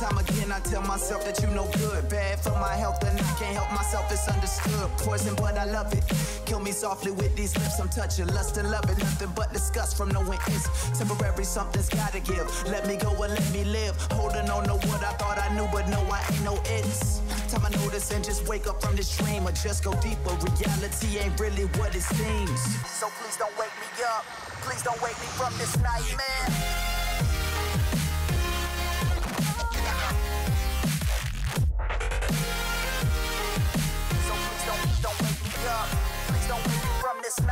when I tell myself that you no good. Bad for my health, and I can't help myself, it's understood. Poison, but I love it. Kill me softly with these lips I'm touching. Lust and love it, nothing but disgust from knowing it's temporary. Something's gotta give. Let me go and let me live. Holding on to what I thought I knew, but no, I ain't no it's. Time I notice and just wake up from this dream or just go deeper. Reality ain't really what it seems. So please don't wake me up. Please don't wake me from this nightmare.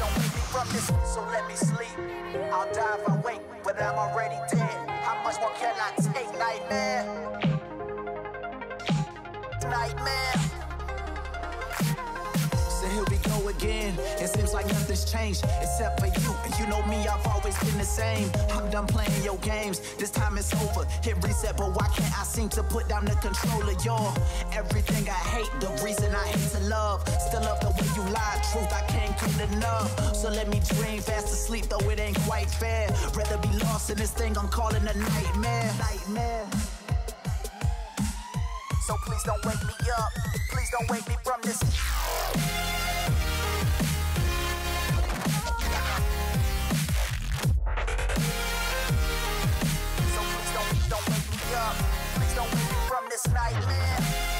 Don't, me from this. So let me sleep. I'll die if I wake, but I'm already dead. How much more can I take? Nightmare. Nightmare. So here we go again. It seems like nothing's changed except for you. And you know always been the same. I'm done playing your games. This time it's over. Hit reset, but why can't I seem to put down the controller? You're everything I hate, the reason I hate to love. Still love the way you lie. Truth, I can't get enough. So let me dream fast asleep, though it ain't quite fair. Rather be lost in this thing I'm calling a nightmare. Nightmare. So please don't wake me up. Please don't wake me from this. from this nightmare.